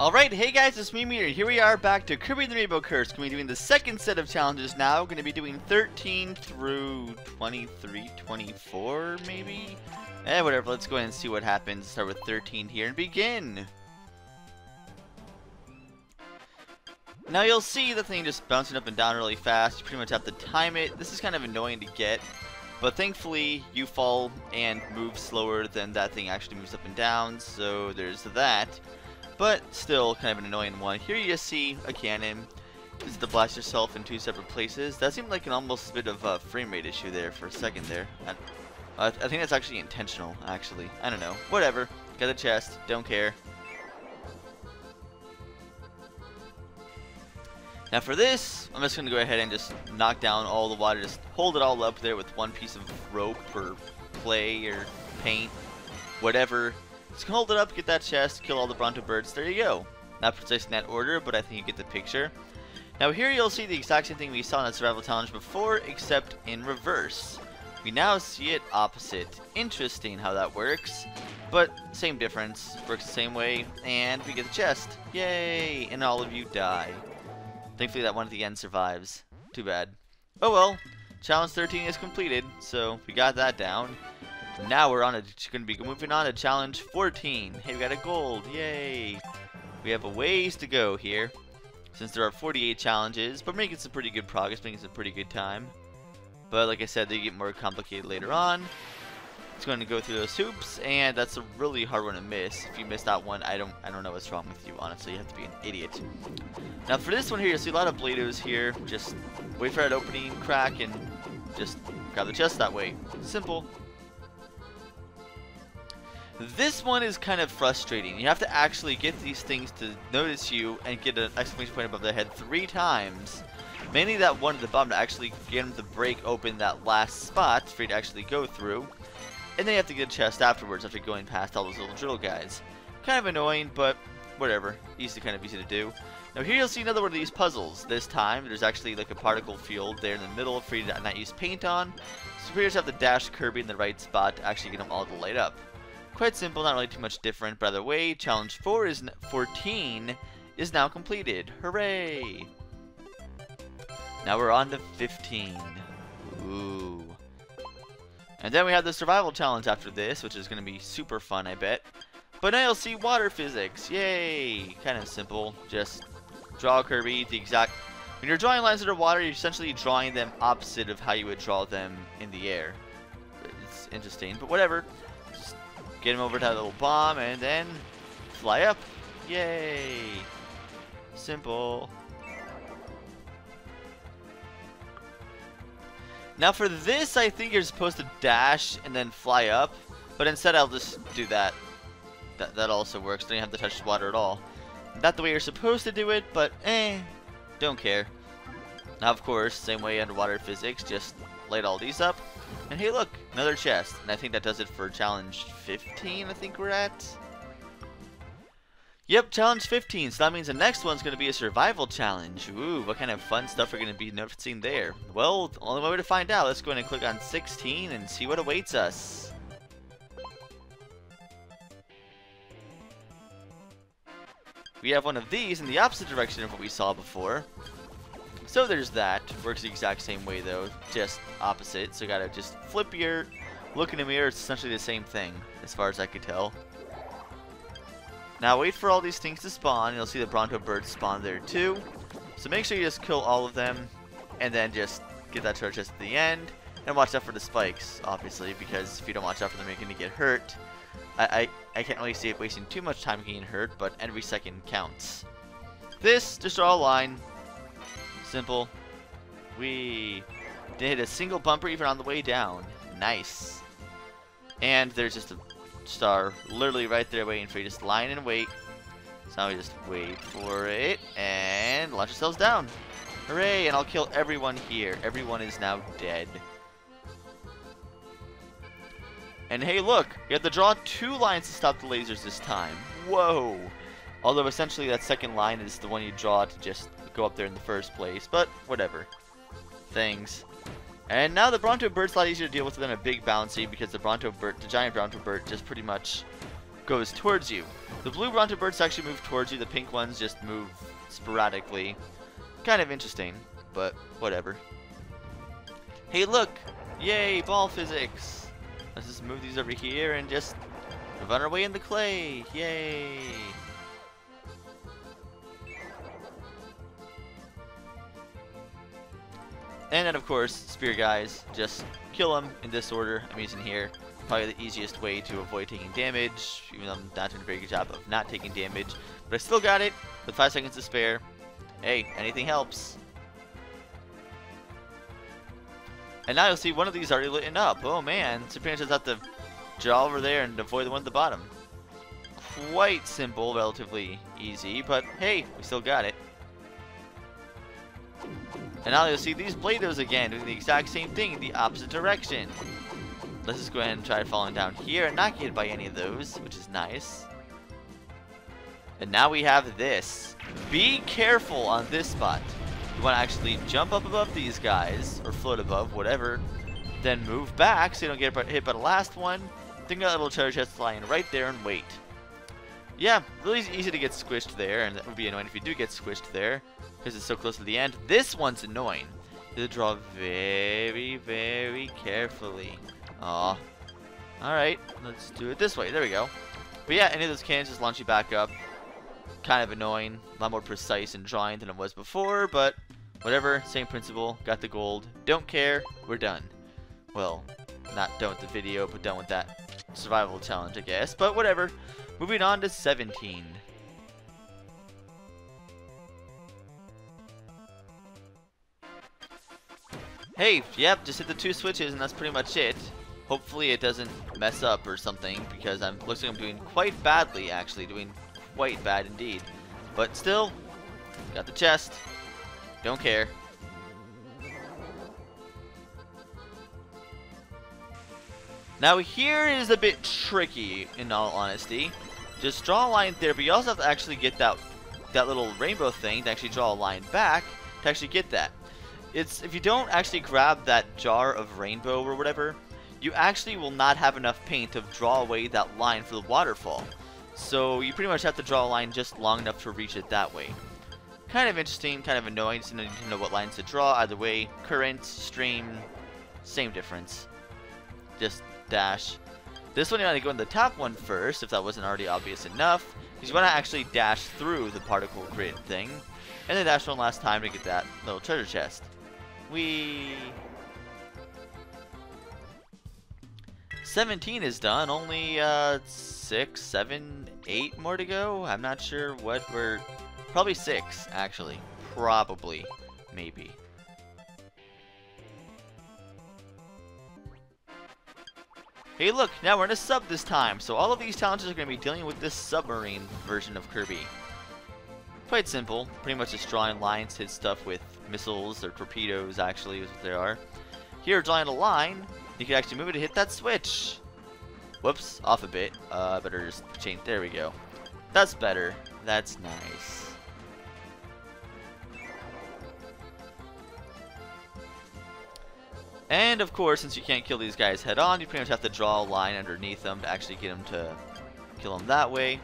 Alright, hey guys, it's me, Meteor. Here we are back to Kirby the Rainbow Curse. Going to be doing the second set of challenges now. We're Going to be doing 13 through 23, 24 maybe? Eh, whatever. Let's go ahead and see what happens. Start with 13 here and begin. Now you'll see the thing just bouncing up and down really fast. You pretty much have to time it. This is kind of annoying to get. But thankfully, you fall and move slower than that thing actually moves up and down. So there's that but still kind of an annoying one. Here you just see a cannon. This is to blast yourself in two separate places. That seemed like an almost bit of a frame rate issue there for a second there. I, I think that's actually intentional, actually. I don't know. Whatever. Got the chest. Don't care. Now for this, I'm just going to go ahead and just knock down all the water. Just hold it all up there with one piece of rope or clay or paint. Whatever just hold it up, get that chest, kill all the Bronto birds. There you go. Not precisely in that order, but I think you get the picture. Now here you'll see the exact same thing we saw in the survival challenge before, except in reverse. We now see it opposite. Interesting how that works. But same difference, works the same way, and we get the chest. Yay! And all of you die. Thankfully that one at the end survives. Too bad. Oh well, challenge 13 is completed, so we got that down. Now we're on a going to be moving on to challenge 14. Hey, we got a gold. Yay. We have a ways to go here. Since there are 48 challenges, but making some pretty good progress, making some pretty good time. But like I said, they get more complicated later on. It's going to go through those hoops, and that's a really hard one to miss. If you miss that one, I don't I don't know what's wrong with you, honestly. You have to be an idiot. Now for this one here, you'll see a lot of Blados here. Just wait for that opening crack and just grab the chest that way. Simple. This one is kind of frustrating. You have to actually get these things to notice you and get an exclamation point above their head three times. Mainly that one at the bottom to actually get them to break open that last spot for you to actually go through. And then you have to get a chest afterwards after going past all those little drill guys. Kind of annoying, but whatever. Easy, kind of easy to do. Now here you'll see another one of these puzzles. This time, there's actually like a particle field there in the middle for you to not use paint on. So you just have to dash Kirby in the right spot to actually get them all to light up. Quite simple, not really too much different. By the way, challenge 4 is 14 is now completed. Hooray! Now we're on to 15. Ooh. And then we have the survival challenge after this, which is going to be super fun, I bet. But now you'll see water physics. Yay! Kind of simple. Just draw Kirby the exact... When you're drawing lines under water, you're essentially drawing them opposite of how you would draw them in the air. It's interesting, but whatever. Get him over to that little bomb and then fly up. Yay! Simple. Now for this, I think you're supposed to dash and then fly up. But instead, I'll just do that. That, that also works. Don't have to touch the water at all. Not the way you're supposed to do it, but eh, don't care. Now, of course, same way underwater physics, just light all these up. And hey look, another chest. And I think that does it for challenge 15, I think we're at. Yep, challenge 15. So that means the next one's going to be a survival challenge. Ooh, what kind of fun stuff we're going to be noticing there. Well, only way to find out, let's go ahead and click on 16 and see what awaits us. We have one of these in the opposite direction of what we saw before. So there's that. Works the exact same way though, just opposite. So you gotta just flip your look in the mirror. It's essentially the same thing, as far as I could tell. Now wait for all these things to spawn. You'll see the Bronto birds spawn there too. So make sure you just kill all of them, and then just get that treasure chest at the end. And watch out for the spikes, obviously, because if you don't watch out for them, you're going to get hurt. I, I, I can't really see it wasting too much time getting hurt, but every second counts. This, just draw a line, Simple. We did hit a single bumper even on the way down. Nice. And there's just a star literally right there waiting for you. Just line and wait. So now we just wait for it and launch ourselves down. Hooray! And I'll kill everyone here. Everyone is now dead. And hey, look! You have to draw two lines to stop the lasers this time. Whoa! Although essentially that second line is the one you draw to just go up there in the first place, but whatever. Things. And now the Bronto Bird's a lot easier to deal with than a big bouncy because the Bronto Bird, the giant Bronto Bird just pretty much goes towards you. The blue Bronto birds actually move towards you, the pink ones just move sporadically. Kind of interesting, but whatever. Hey look! Yay, ball physics! Let's just move these over here and just run our way in the clay! Yay! And then of course, spear guys, just kill them in this order I'm using here. Probably the easiest way to avoid taking damage, even though I'm not doing a very good job of not taking damage. But I still got it, with 5 seconds to spare. Hey, anything helps. And now you'll see one of these already lit up. Oh man, so pretty just have to draw over there and avoid the one at the bottom. Quite simple, relatively easy, but hey, we still got it. And now you'll see these Blados again doing the exact same thing in the opposite direction. Let's just go ahead and try falling down here and not get hit by any of those, which is nice. And now we have this. Be careful on this spot. You want to actually jump up above these guys, or float above, whatever. Then move back so you don't get hit by the last one. Think that little treasure chest lying right there and wait. Yeah, really easy to get squished there, and that would be annoying if you do get squished there because it's so close to the end. This one's annoying. You draw very, very carefully. Aw. Alright, let's do it this way. There we go. But yeah, any of those cannons just launch you back up. Kind of annoying. A lot more precise in drawing than it was before, but whatever. Same principle. Got the gold. Don't care. We're done. Well, not done with the video, but done with that survival challenge, I guess. But whatever. Moving on to 17. Hey, yep, just hit the two switches and that's pretty much it. Hopefully it doesn't mess up or something because I'm looks like I'm doing quite badly actually, doing quite bad indeed. But still, got the chest. Don't care. Now here is a bit tricky in all honesty. Just draw a line there, but you also have to actually get that that little rainbow thing to actually draw a line back to actually get that it's if you don't actually grab that jar of rainbow or whatever, you actually will not have enough paint to draw away that line for the waterfall. So you pretty much have to draw a line just long enough to reach it that way. Kind of interesting, kind of annoying, so you need to know what lines to draw. Either way, current, stream, same difference. Just dash. This one you want to go in the top one first, if that wasn't already obvious enough. Because you want to actually dash through the particle grid thing. And then dash one last time to get that little treasure chest. We 17 is done. Only uh, six, seven, eight more to go. I'm not sure what we're. Probably six, actually. Probably, maybe. Hey, look, now we're in a sub this time, so all of these challenges are going to be dealing with this submarine version of Kirby. Quite simple, pretty much just drawing lines, to hit stuff with missiles or torpedoes actually is what they are. Here, drawing a line, you can actually move it to hit that switch. Whoops, off a bit. Uh, better just change. There we go. That's better. That's nice. And of course, since you can't kill these guys head on, you pretty much have to draw a line underneath them to actually get them to kill them that way.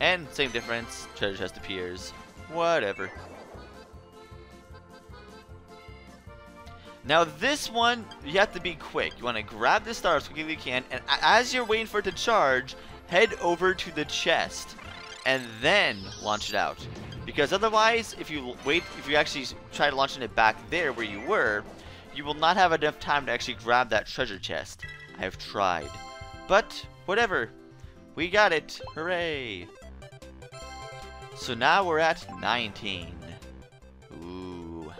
And same difference, treasure chest appears. Whatever. Now this one, you have to be quick. You want to grab the star as quickly as you can, and as you're waiting for it to charge, head over to the chest, and then launch it out. Because otherwise, if you wait, if you actually try launching it back there where you were, you will not have enough time to actually grab that treasure chest. I have tried. But, whatever. We got it. Hooray. So now we're at 19. Ooh.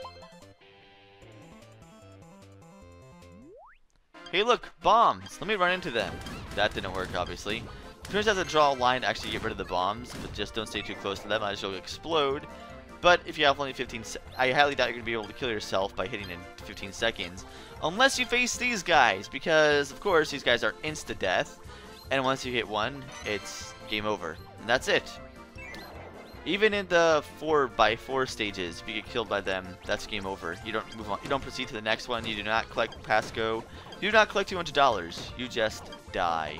Hey look, bombs! Let me run into them. That didn't work, obviously. Turns out to draw a line to actually get rid of the bombs, but just don't stay too close to them, as you'll explode. But if you have only 15 I highly doubt you're going to be able to kill yourself by hitting in 15 seconds. Unless you face these guys, because, of course, these guys are insta-death. And once you hit one, it's game over. And that's it. Even in the 4x4 stages, if you get killed by them, that's game over. You don't move on. You don't proceed to the next one. You do not collect Pasco. You do not collect $200. You just die.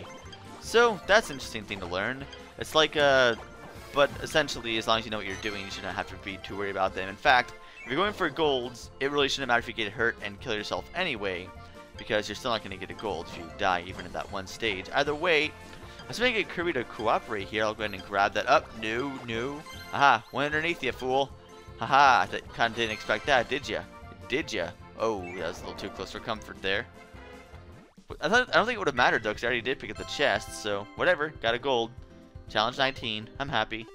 So, that's an interesting thing to learn. It's like, uh, but essentially, as long as you know what you're doing, you shouldn't have to be too worried about them. In fact, if you're going for golds, it really shouldn't matter if you get hurt and kill yourself anyway, because you're still not going to get a gold if you die even at that one stage. Either way, let's make it Kirby to cooperate here. I'll go ahead and grab that up. No, no. Aha, went underneath you, fool. Haha, that kind of didn't expect that, did ya? Did ya? Oh, that was a little too close for comfort there. I, thought, I don't think it would have mattered though, because I already did pick up the chest, so whatever, got a gold. Challenge 19, I'm happy.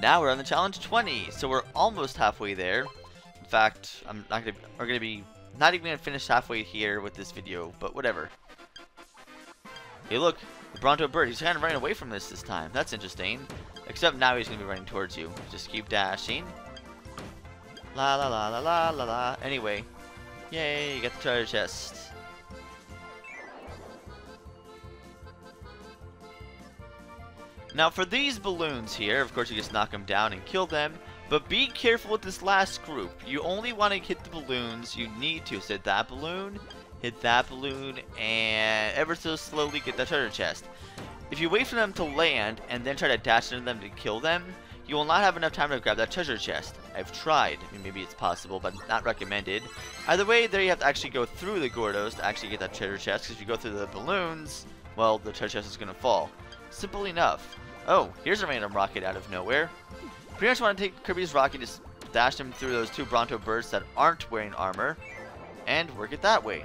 Now we're on the challenge 20, so we're almost halfway there. In fact, I'm not gonna, we're gonna be not even gonna finish halfway here with this video, but whatever. Hey look, the Bronto bird, he's kind of running away from this this time. That's interesting. Except now he's gonna be running towards you. Just keep dashing. La la la la la la la. Anyway, yay, you got the treasure chest. Now for these balloons here, of course you just knock them down and kill them, but be careful with this last group. You only want to hit the balloons you need to. Hit that balloon, hit that balloon, and ever so slowly get that treasure chest. If you wait for them to land and then try to dash into them to kill them, you will not have enough time to grab that treasure chest. I've tried. I mean, maybe it's possible, but not recommended. Either way, there you have to actually go through the Gordos to actually get that treasure chest, because if you go through the balloons, well, the treasure chest is going to fall. Simple enough. Oh, here's a random rocket out of nowhere. Pretty much want to take Kirby's rocket, just dash him through those two Bronto birds that aren't wearing armor, and work it that way.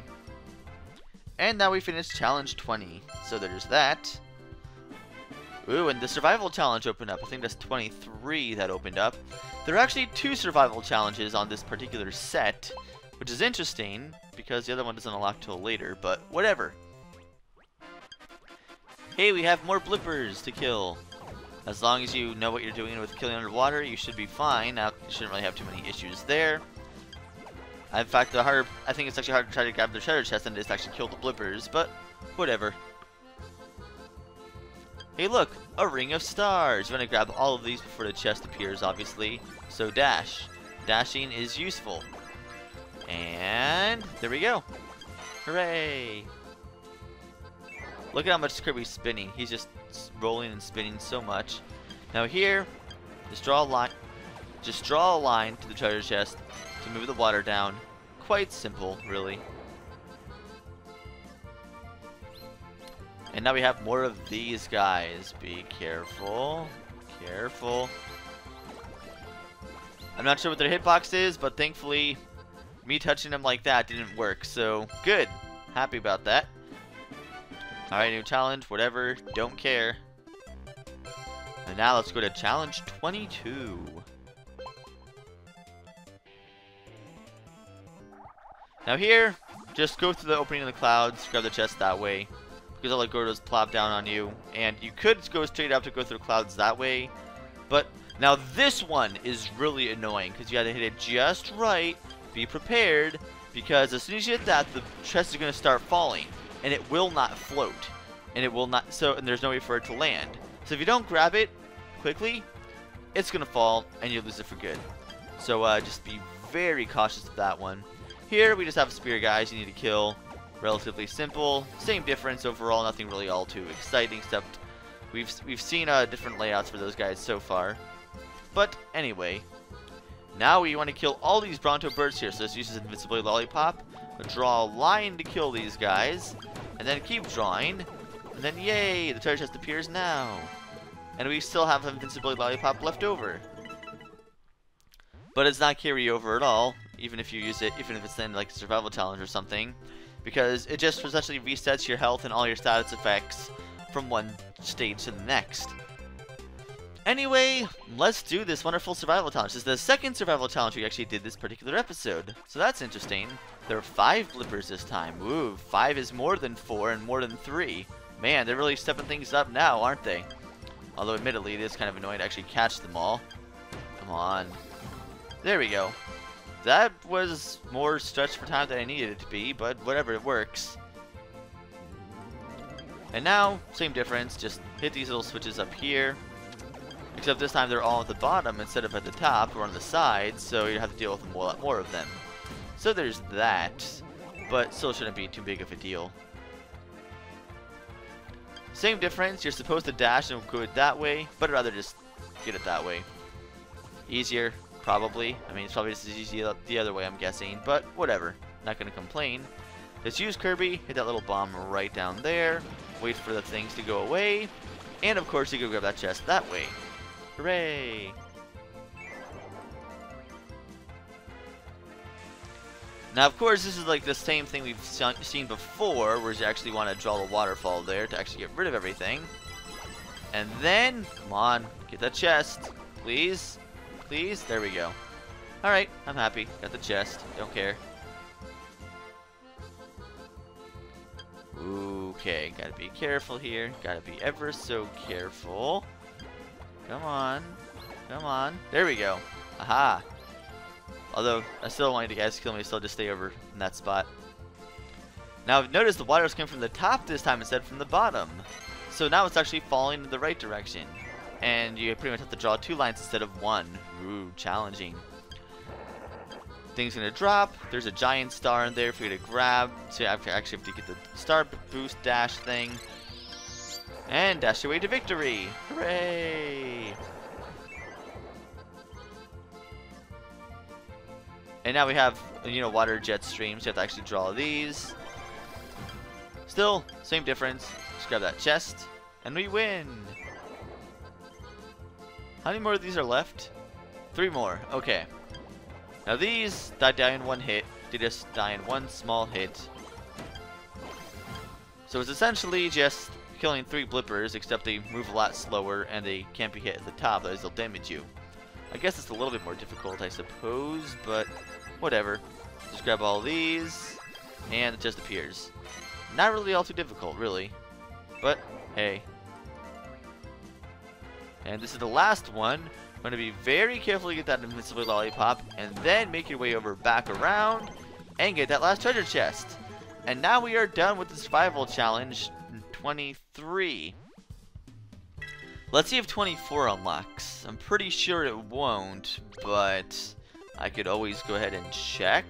And now we finished challenge 20. So there's that. Ooh, and the survival challenge opened up. I think that's 23 that opened up. There are actually two survival challenges on this particular set, which is interesting, because the other one doesn't unlock till later, but whatever. Hey, we have more blippers to kill. As long as you know what you're doing with killing underwater, you should be fine. Now, you shouldn't really have too many issues there. Uh, in fact, the harder, I think it's actually harder to try to grab the treasure chest than it is to actually kill the blippers, but whatever. Hey look, a ring of stars. You're gonna grab all of these before the chest appears, obviously. So dash. Dashing is useful. And there we go. Hooray! Look at how much Kirby's spinning. He's just rolling and spinning so much. Now here, just draw a line. Just draw a line to the treasure chest to move the water down. Quite simple, really. And now we have more of these guys. Be careful. Careful. I'm not sure what their hitbox is, but thankfully, me touching them like that didn't work. So, good. Happy about that. Alright, new challenge, whatever, don't care. And now let's go to challenge 22. Now here, just go through the opening of the clouds, grab the chest that way. Because all the Gordos plop down on you. And you could go straight up to go through the clouds that way. But now this one is really annoying because you have to hit it just right. Be prepared because as soon as you hit that, the chest is going to start falling and it will not float. And it will not, so, and there's no way for it to land. So if you don't grab it quickly, it's gonna fall and you lose it for good. So uh, just be very cautious of that one. Here we just have spear guys you need to kill. Relatively simple. Same difference overall, nothing really all too exciting except we've we've seen uh, different layouts for those guys so far. But anyway, now we want to kill all these Bronto birds here. So this uses Invincibility Lollipop. We'll draw a line to kill these guys. And then keep drawing. And then yay, the treasure chest appears now. And we still have Invincibility Lollipop left over. But it's not carry over at all, even if you use it, even if it's in like a survival challenge or something. Because it just essentially resets your health and all your status effects from one stage to the next. Anyway, let's do this wonderful survival challenge. This is the second survival challenge we actually did this particular episode. So that's interesting. There are five blippers this time. Ooh, five is more than four and more than three. Man, they're really stepping things up now, aren't they? Although admittedly, it is kind of annoying to actually catch them all. Come on. There we go. That was more stretched for time than I needed it to be, but whatever, it works. And now, same difference, just hit these little switches up here. Except this time they're all at the bottom instead of at the top or on the sides, so you have to deal with a lot more of them. So there's that, but still shouldn't be too big of a deal. Same difference, you're supposed to dash and go it that way, but I'd rather just get it that way. Easier, probably. I mean, it's probably just as easy the other way, I'm guessing, but whatever. Not gonna complain. Just use Kirby, hit that little bomb right down there, wait for the things to go away, and of course you can grab that chest that way. Hooray! Now, of course, this is like the same thing we've seen before, where you actually want to draw the waterfall there to actually get rid of everything. And then, come on, get that chest, please, please. There we go. All right, I'm happy. Got the chest. Don't care. Okay, gotta be careful here. Gotta be ever so careful. Come on. Come on. There we go. Aha. Although, I still want you guys to kill me, so I'll just stay over in that spot. Now, notice the water's coming from the top this time instead from the bottom. So now it's actually falling in the right direction. And you pretty much have to draw two lines instead of one. Ooh, challenging. Thing's gonna drop. There's a giant star in there for you to grab. So you actually have to get the star boost dash thing. And dash your way to victory. Hooray! And now we have, you know, water jet streams. You have to actually draw these. Still, same difference. Just grab that chest, and we win. How many more of these are left? Three more. Okay. Now these die, die in one hit. They just die in one small hit. So it's essentially just killing three blippers, except they move a lot slower and they can't be hit at the top, otherwise they'll damage you. I guess it's a little bit more difficult, I suppose, but whatever. Just grab all these, and it just appears. Not really all too difficult, really. But, hey. And this is the last one. I'm going to be very careful to get that invincible lollipop, and then make your way over back around, and get that last treasure chest. And now we are done with the survival challenge 23. Let's see if 24 unlocks. I'm pretty sure it won't, but I could always go ahead and check.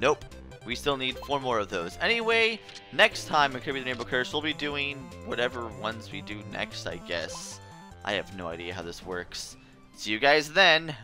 Nope. We still need four more of those. Anyway, next time in Kirby the Rainbow Curse, we'll be doing whatever ones we do next, I guess. I have no idea how this works. See you guys then.